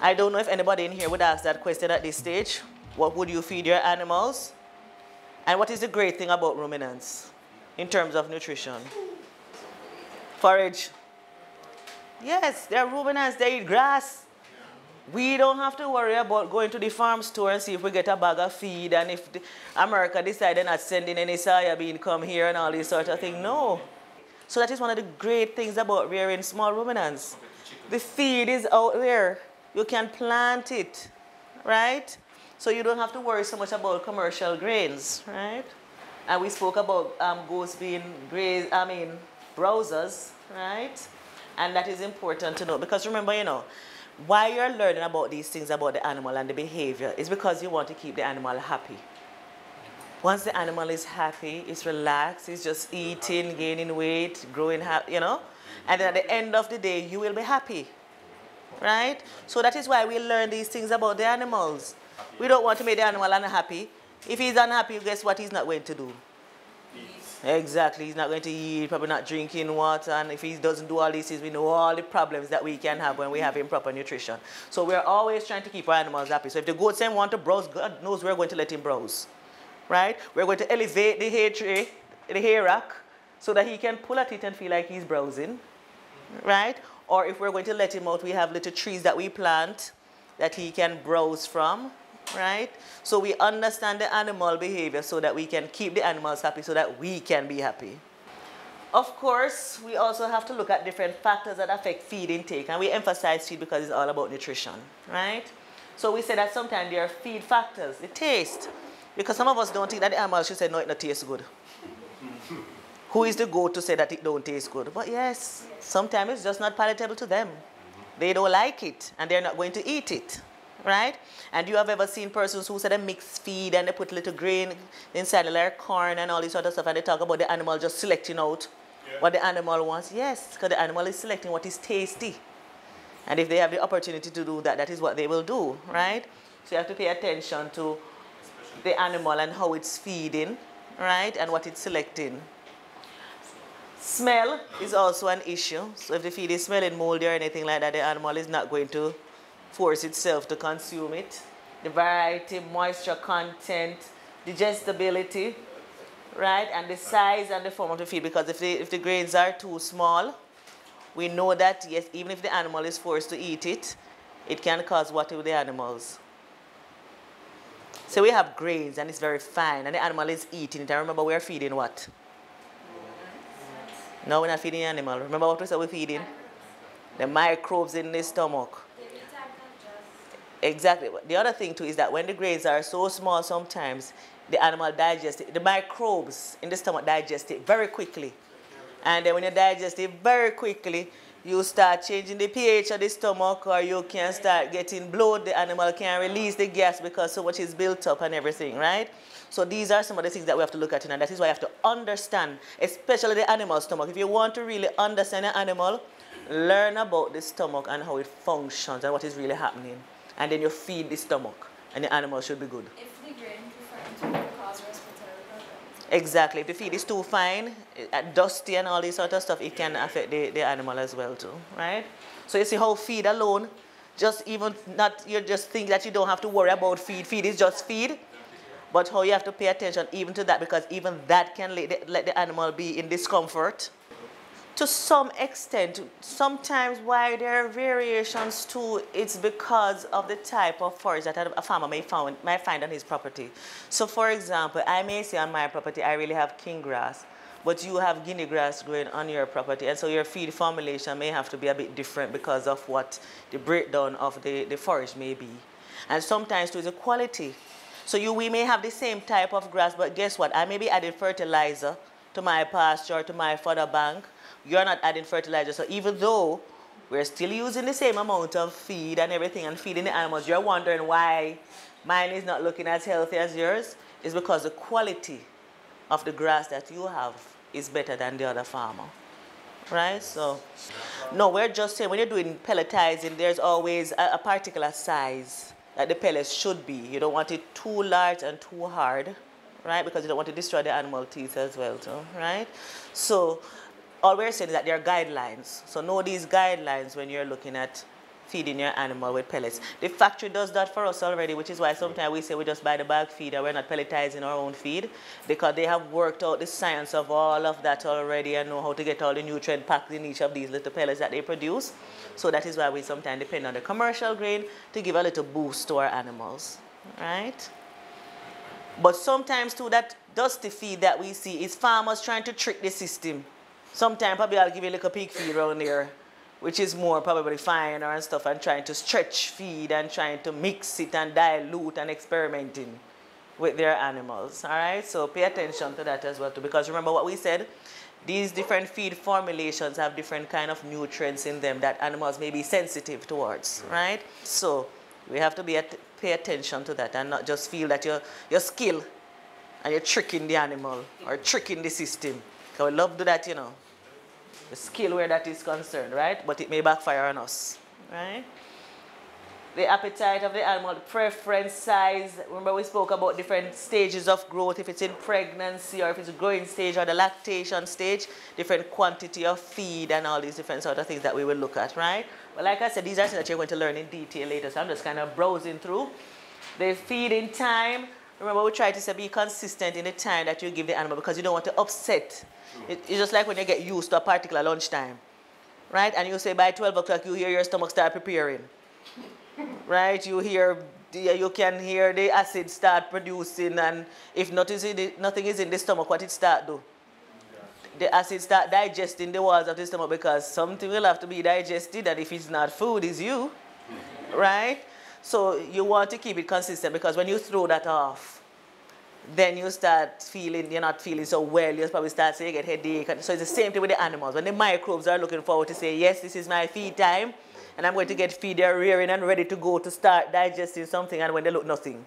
I don't know if anybody in here would ask that question at this stage. What would you feed your animals? And what is the great thing about ruminants in terms of nutrition? Forage. Yes, they're ruminants, they eat grass. We don't have to worry about going to the farm store and see if we get a bag of feed and if America decided not sending any soya bean come here and all this sort of thing. No. So that is one of the great things about rearing small ruminants. The feed is out there. You can plant it, right? So you don't have to worry so much about commercial grains, right? And we spoke about um, goats being graze, I mean, browsers, right? And that is important to know because remember, you know, why you're learning about these things about the animal and the behavior is because you want to keep the animal happy. Once the animal is happy, it's relaxed, it's just eating, gaining weight, growing, you know, and at the end of the day, you will be happy, right? So that is why we learn these things about the animals. We don't want to make the animal unhappy. If he's unhappy, guess what he's not going to do? Exactly. He's not going to eat, probably not drinking water. And if he doesn't do all these things, we know all the problems that we can have when we have improper nutrition. So we're always trying to keep our animals happy. So if the goat saying want to browse, God knows we're going to let him browse. Right? We're going to elevate the hay tray, the hay rack, so that he can pull at it and feel like he's browsing. Right? Or if we're going to let him out, we have little trees that we plant that he can browse from right? So we understand the animal behavior so that we can keep the animals happy so that we can be happy. Of course, we also have to look at different factors that affect feed intake, and we emphasize feed because it's all about nutrition, right? So we say that sometimes there are feed factors, the taste, because some of us don't think that the animal should say, no, it not tastes good. Who is the goat to say that it don't taste good? But yes, sometimes it's just not palatable to them. They don't like it, and they're not going to eat it right? And you have ever seen persons who said they mix feed and they put little grain inside like corn and all this other stuff and they talk about the animal just selecting out yeah. what the animal wants? Yes, because the animal is selecting what is tasty. And if they have the opportunity to do that, that is what they will do, right? So you have to pay attention to the animal and how it's feeding, right? And what it's selecting. Smell is also an issue. So if the feed is smelling moldy or anything like that, the animal is not going to force itself to consume it. The variety, moisture content, digestibility, right? And the size and the form of the feed because if the, if the grains are too small, we know that, yes, even if the animal is forced to eat it, it can cause what to the animals. So we have grains and it's very fine and the animal is eating it. I remember we're feeding what? No, we're not feeding the animal. Remember what we said we're feeding? The microbes in the stomach. Exactly. The other thing too is that when the grains are so small sometimes, the animal digests it, the microbes in the stomach digest it very quickly. And then when you digest it very quickly, you start changing the pH of the stomach or you can start getting bloat. The animal can release the gas because so much is built up and everything, right? So these are some of the things that we have to look at and that is why you have to understand, especially the animal stomach. If you want to really understand an animal, learn about the stomach and how it functions and what is really happening and then you feed the stomach, and the animal should be good. If the grain preferred to cause respiratory problems. Exactly. If the feed is too fine, uh, dusty and all this sort of stuff, it can affect the, the animal as well too, right? So you see how feed alone, just even not, you just think that you don't have to worry about feed. Feed is just feed. But how you have to pay attention even to that because even that can let the, let the animal be in discomfort to some extent, sometimes why there are variations too, it's because of the type of forage that a farmer may, may find on his property. So for example, I may say on my property, I really have king grass, but you have guinea grass growing on your property, and so your feed formulation may have to be a bit different because of what the breakdown of the, the forage may be. And sometimes too, the quality. So you, we may have the same type of grass, but guess what? I may be adding fertilizer to my pasture, to my fodder bank, you're not adding fertilizer. So even though we're still using the same amount of feed and everything and feeding the animals, you're wondering why mine is not looking as healthy as yours, is because the quality of the grass that you have is better than the other farmer. Right? So, no, we're just saying when you're doing pelletizing, there's always a, a particular size that the pellets should be. You don't want it too large and too hard, right? Because you don't want to destroy the animal teeth as well, too, right? So all we're saying is that there are guidelines. So know these guidelines when you're looking at feeding your animal with pellets. The factory does that for us already, which is why sometimes we say we just buy the bag feed and we're not pelletizing our own feed because they have worked out the science of all of that already and know how to get all the nutrient packed in each of these little pellets that they produce. So that is why we sometimes depend on the commercial grain to give a little boost to our animals, right? But sometimes too, that dusty feed that we see is farmers trying to trick the system. Sometimes probably I'll give you a little pig feed around there, which is more probably finer and stuff, and trying to stretch feed and trying to mix it and dilute and experimenting with their animals. All right, so pay attention to that as well too, because remember what we said. These different feed formulations have different kind of nutrients in them that animals may be sensitive towards, right? So we have to be at, pay attention to that and not just feel that your your skill and you're tricking the animal or tricking the system. Because we love to that, you know. The skill where that is concerned, right? But it may backfire on us, right? The appetite of the animal, the preference size. Remember we spoke about different stages of growth, if it's in pregnancy or if it's a growing stage or the lactation stage, different quantity of feed and all these different sort of things that we will look at, right? But like I said, these are things that you're going to learn in detail later, so I'm just kind of browsing through. The feeding time, remember we try to say be consistent in the time that you give the animal because you don't want to upset. It, it's just like when you get used to a particular lunchtime, right? And you say by 12 o'clock you hear your stomach start preparing right? You hear, you can hear the acid start producing, and if nothing is in the, nothing is in the stomach, what it start do? The acid start digesting the walls of the stomach because something will have to be digested, and if it's not food, it's you, right? So you want to keep it consistent because when you throw that off, then you start feeling, you're not feeling so well, you probably start saying you get headache. So it's the same thing with the animals. When the microbes are looking forward to say, yes, this is my feed time, and I'm going to get feed, they're rearing and ready to go to start digesting something, and when they look nothing.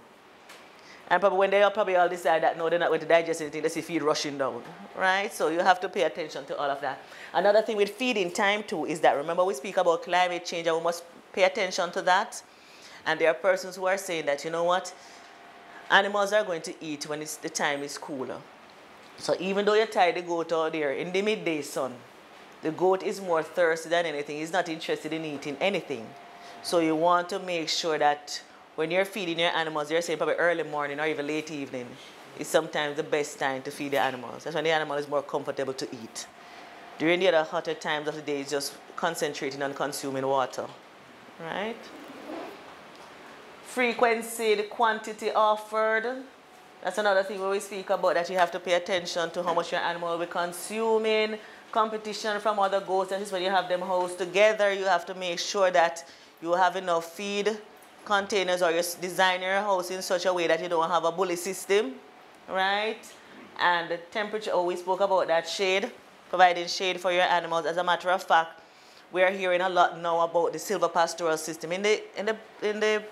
And probably when they are probably all decide that no, they're not going to digest anything, they see feed rushing down, right? So you have to pay attention to all of that. Another thing with feeding time too is that remember we speak about climate change and we must pay attention to that. And there are persons who are saying that, you know what, animals are going to eat when it's, the time is cooler. So even though you tie the goat out there in the midday sun, the goat is more thirsty than anything. He's not interested in eating anything. So you want to make sure that when you're feeding your animals, you're saying probably early morning or even late evening is sometimes the best time to feed the animals. That's when the animal is more comfortable to eat. During the other hotter times of the day, it's just concentrating on consuming water, right? Frequency, the quantity offered. That's another thing we speak about that you have to pay attention to how much your animal will be consuming. Competition from other goats, This is when you have them housed together, you have to make sure that you have enough feed containers or you design your house in such a way that you don't have a bully system, right? And the temperature, oh, we spoke about that shade, providing shade for your animals. As a matter of fact, we are hearing a lot now about the silvopastoral system. In the, in the, in the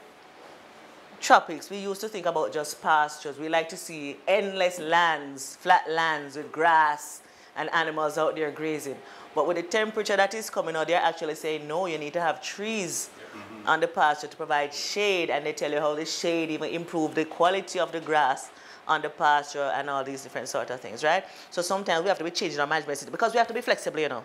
tropics, we used to think about just pastures. We like to see endless lands, flat lands with grass and animals out there grazing. But with the temperature that is coming out, they're actually saying, no, you need to have trees mm-hmm. on the pasture to provide shade. And they tell you how the shade even improve the quality of the grass on the pasture and all these different sort of things, right? So sometimes we have to be changing our management system because we have to be flexible, you know.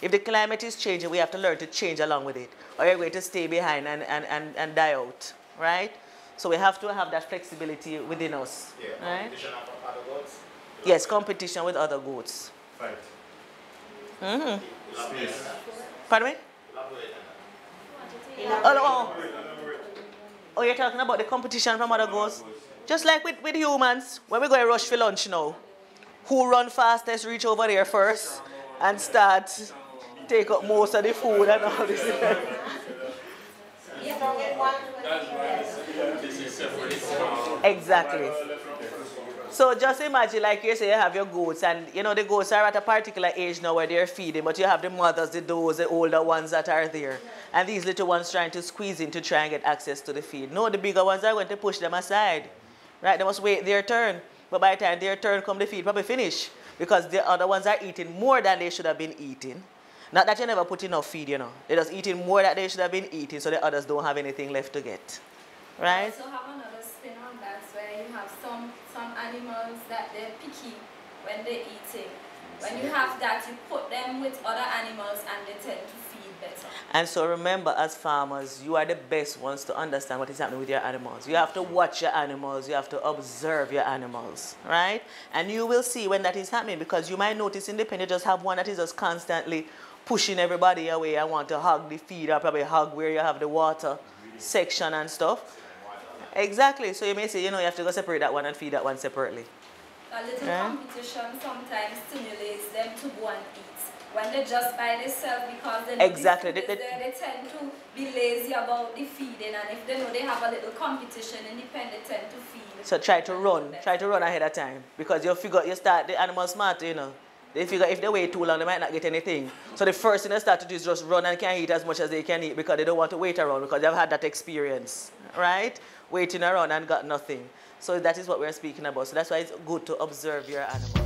If the climate is changing, we have to learn to change along with it. Or you're going to stay behind and, and, and, and die out, right? So we have to have that flexibility within us. Yeah, right? competition of other goats. Yes, competition with other goats. Fight. Mm-hmm. Space. Pardon me? Oh, oh. oh, you're talking about the competition from other goats? Just like with, with humans, when we go to rush for lunch now, who run fastest reach over there first and start take up most of the food and all this. exactly. So just imagine, like you say, you have your goats, and you know the goats are at a particular age now where they're feeding, but you have the mothers, the does, the older ones that are there, and these little ones trying to squeeze in to try and get access to the feed. No, the bigger ones are going to push them aside, right? They must wait their turn, but by the time their turn come, the feed probably finish because the other ones are eating more than they should have been eating. Not that you never put enough feed, you know. They're just eating more than they should have been eating, so the others don't have anything left to get, right? So have another spin on that where you have some some animals that they're picky when they're eating. When you have that, you put them with other animals and they tend to feed better. And so remember, as farmers, you are the best ones to understand what is happening with your animals. You have to watch your animals. You have to observe your animals, right? And you will see when that is happening because you might notice in the pen, you just have one that is just constantly pushing everybody away. I want to hug the feed or probably hug where you have the water section and stuff. Exactly. So you may say, you know, you have to go separate that one and feed that one separately. A little Yeah. competition sometimes stimulates them to go and eat. When they're just by themselves because they know Exactly. the They- they- there, they tend to be lazy about the feeding and if they know they have a little competition in the pen, they tend to feed. So try to run, try to run ahead of time because you figure you start the animal smart, you know. They figure if they wait too long, they might not get anything. So the first thing they start to do is just run and can eat as much as they can eat because they don't want to wait around because they've had that experience, right? Waiting around and got nothing. So that is what we're speaking about. So that's why it's good to observe your animal.